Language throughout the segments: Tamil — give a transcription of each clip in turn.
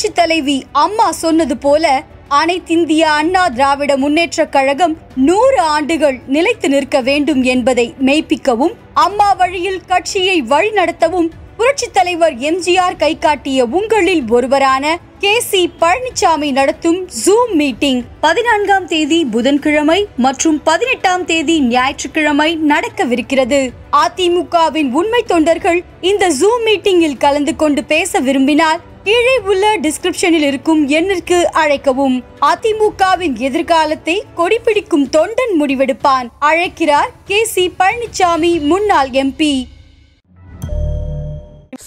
புரட்சி தலைவி அம்மா சொன்னது போல அனைத்திந்திய அண்ணா திராவிட முன்னேற்ற கழகம் நூறு ஆண்டுகள் நிலைத்து நிற்க வேண்டும் என்பதை மெய்ப்பிக்கவும் அம்மா வழியில் கட்சியை வழிநடத்தவும் புரட்சி தலைவர் எம்ஜிஆர் கை காட்டிய உங்களில் ஒருவரான கே சி பழனிசாமி நடத்தும் ஜூம் மீட்டிங் பதினான்காம் தேதி புதன்கிழமை மற்றும் பதினெட்டாம் தேதி ஞாயிற்றுக்கிழமை நடக்கவிருக்கிறது. அதிமுகவின் உண்மை தொண்டர்கள் இந்த ஜூம் மீட்டிங்கில் கலந்து கொண்டு பேச விரும்பினால் கீழே உள்ள டிஸ்கிரிப்ஷனில் இருக்கும் எண்ணிற்கு அழைக்கவும். அதிமுகவின் எதிர்காலத்தை கொடிபிடிக்கும் தொண்டன் முடிவெடுப்பான். அழைக்கிறார் கே சி பழனிசாமி முன்னாள் எம்பி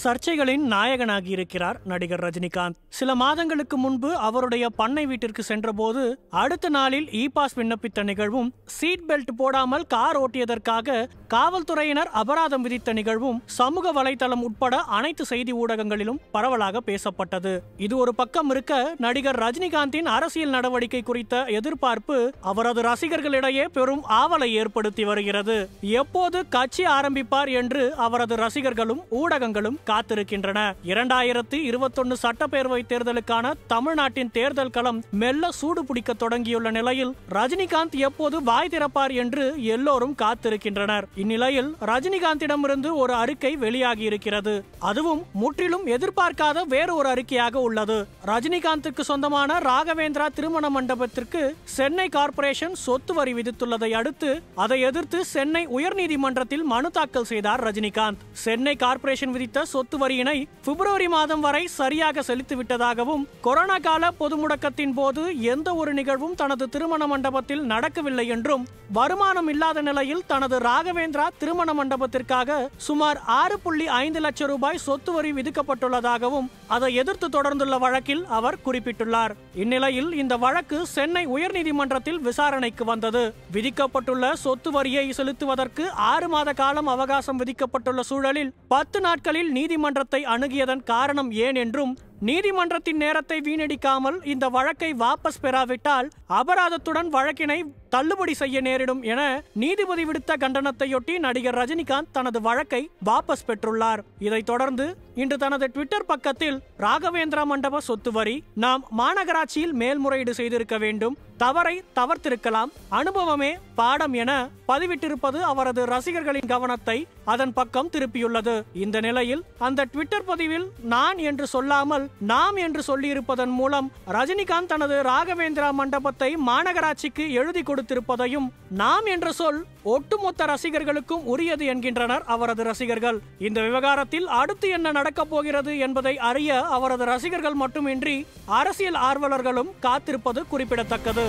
சர்ச்சைகளின் நாயகனாகி இருக்கிறார் நடிகர் ரஜினிகாந்த். சில மாதங்களுக்கு முன்பு அவருடைய பண்ணை வீட்டிற்கு சென்றபோது அடுத்த நாளில் இ பாஸ் விண்ணப்பித்த நிகழ்வும் சீட் பெல்ட் போடாமல் கார் ஓட்டியதற்காக காவல்துறையினர் அபராதம் விதித்த நிகழ்வும் சமூக வலைதளம் உட்பட அனைத்து செய்தி ஊடகங்களிலும் பரவலாக பேசப்பட்டது. இது ஒரு பக்கம் இருக்க நடிகர் ரஜினிகாந்தின் அரசியல் நடவடிக்கை குறித்த எதிர்பார்ப்பு அவரது ரசிகர்களிடையே பெரும் ஆவலை ஏற்படுத்தி வருகிறது. எப்போது கட்சி ஆரம்பிப்பார் என்று அவரது ரசிகர்களும் ஊடகங்களும் காத்திருக்கின்றன. இரண்டாயிரத்தி இருபத்தொன்னு சட்டப்பேரவை தேர்தலுக்கான தமிழ்நாட்டின் தேர்தல் களம் மெல்ல சூடு பிடிக்க தொடங்கியுள்ள நிலையில் ரஜினிகாந்த் எப்போது வாய் திறப்பார் என்று எல்லோரும் காத்திருக்கின்றனர். இந்நிலையில் ரஜினிகாந்திடமிருந்து ஒரு அறிக்கை வெளியாகி இருக்கிறது அதுவும் முற்றிலும் எதிர்பார்க்காத வேறு ஒரு அறிக்கையாக உள்ளது. ரஜினிகாந்துக்கு சொந்தமான ராகவேந்திரா திருமண மண்டபத்திற்கு சென்னை கார்ப்பரேஷன் சொத்து வரி விதித்துள்ளதை அடுத்து அதை எதிர்த்து சென்னை உயர்நீதிமன்றத்தில் மனு தாக்கல் செய்தார் ரஜினிகாந்த். சென்னை கார்ப்பரேஷன் விதித்த சொத்து வரியினை பிப்ரவரி மாதம் வரை சரியாக செலுத்திவிட்டதாகவும் கொரோனா கால பொது முடக்கத்தின் போது எந்த ஒரு நிகழ்வும் தனது திருமண மண்டபத்தில் நடக்கவில்லை என்றும் வருமானம் இல்லாத நிலையில் தனது ராகவேந்திரா திருமண மண்டபத்திற்காக சுமார் ஆறு புள்ளி ஐந்து லட்சம் ரூபாய் சொத்து வரி விதிக்கப்பட்டுள்ளதாகவும் அதை எதிர்த்து தொடர்ந்துள்ள வழக்கில் அவர் குறிப்பிட்டுள்ளார். இந்நிலையில் இந்த வழக்கு சென்னை உயர்நீதிமன்றத்தில் விசாரணைக்கு வந்தது. விதிக்கப்பட்டுள்ள சொத்து வரியை செலுத்துவதற்கு ஆறு மாத காலம் அவகாசம் விதிக்கப்பட்டுள்ள சூழலில் பத்து நாட்களில் நீதிமன்றத்தை அணுகியதன் காரணம் ஏன் என்றும் நீதிமன்றத்தின் நேரத்தை வீணடிக்காமல் இந்த வழக்கை வாபஸ் பெறாவிட்டால் அபராதத்துடன் வழக்கினை தள்ளுபடி செய்ய நேரிடும் என நீதிபதி விடுத்த கண்டனத்தையொட்டி நடிகர் ரஜினிகாந்த் தனது வழக்கை வாபஸ் பெற்றுள்ளார். இதைத் தொடர்ந்து இன்று தனது ட்விட்டர் பக்கத்தில் ராகவேந்திரா மண்டப சொத்து வரி நாம் மாநகராட்சியில் மேல்முறையீடு செய்திருக்க வேண்டும். தவறை தவிர்த்திருக்கலாம். அனுபவமே பாடம் என பதிவிட்டிருப்பது அவரது ரசிகர்களின் கவனத்தை அதன் பக்கம் திருப்பியுள்ளது. இந்த நிலையில் அந்த ட்விட்டர் பதிவில் நான் என்று சொல்லாமல் நாம் என்று சொல்லியிருப்பதன் மூலம் ரஜினிகாந்த் தனது ராகவேந்திரா மண்டபத்தை மாநகராட்சிக்கு எழுதி கொடுத்திருப்பதையும் நாம் என்ற சொல் ஒட்டுமொத்த ரசிகர்களுக்கும் உரியது என்கின்றனர் அவரது ரசிகர்கள். இந்த விவகாரத்தில் அடுத்து என்ன நடக்கப் போகிறது என்பதை அறிய அவரது ரசிகர்கள் மட்டுமின்றி அரசியல் ஆர்வலர்களும் காத்திருப்பது குறிப்பிடத்தக்கது.